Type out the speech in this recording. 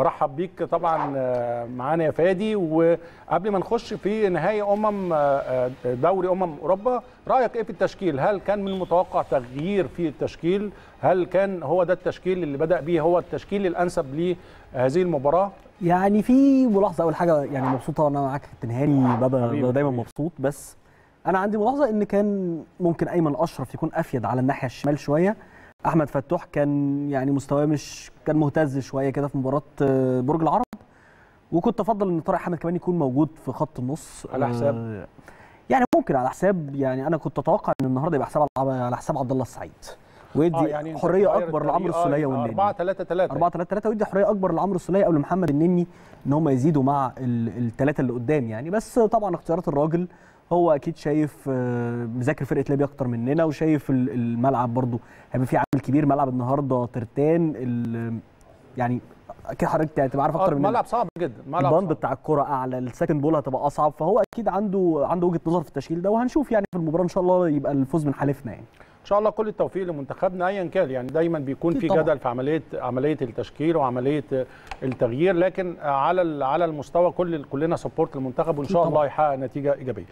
برحب بيك طبعا آه، معانا يا فادي. وقبل ما نخش في نهائي أمم آه، آه، دوري أمم أوروبا رأيك إيه في التشكيل؟ هل كان من المتوقع تغيير في التشكيل؟ هل كان هو ده التشكيل اللي بدأ به هو التشكيل الأنسب لهذه المباراة؟ يعني في ملاحظة أول حاجة يعني مبسوطة وأنا معاك كابتن هاني ببقى دايما. مبسوط. بس أنا عندي ملاحظة إن كان ممكن أيمن أشرف يكون أفيد على الناحية الشمال شوية. أحمد فتوح كان يعني مستواه مش كان مهتز شوية كده في مباراة آه، برج العرب. وكنت أفضل إن طارق حامد كمان يكون موجود في خط النص. على حساب؟ آه، يعني ممكن على حساب يعني أنا كنت أتوقع إن النهارده يبقى حساب على على حساب عبد الله السعيد. ويدي آه، يعني حرية أكبر لعمرو السولية والنني. 4 3 3 4 3 3 ويدي حرية أكبر لعمرو السولية أو لمحمد النني إن هم يزيدوا مع الثلاثه اللي قدام يعني. بس طبعا اختيارات الراجل هو أكيد شايف آه، مذاكر فرقة ليبيا أكتر مننا وشايف ال- الملعب برضو هيبقى في عامل كبير. ملعب النهارده ترتان يعني أكيد حضرتك هتبقى عارف أكتر مننا. ملعب صعب جدا ملعب البند. بتاع الكرة أعلى ال second ball هتبقى أصعب فهو أكيد عنده عنده وجهة نظر في التشكيل ده وهنشوف يعني في المباراة إن شاء الله يبقى الفوز من حالفنا يعني. إن شاء الله كل التوفيق لمنتخبنا ايا كان يعني دايما بيكون في. جدل في عمليه عملية التشكيل وعملية التغيير لكن على على المستوى كل كلنا support المنتخب وإن شاء. الله يحقق نتيجة إيجابية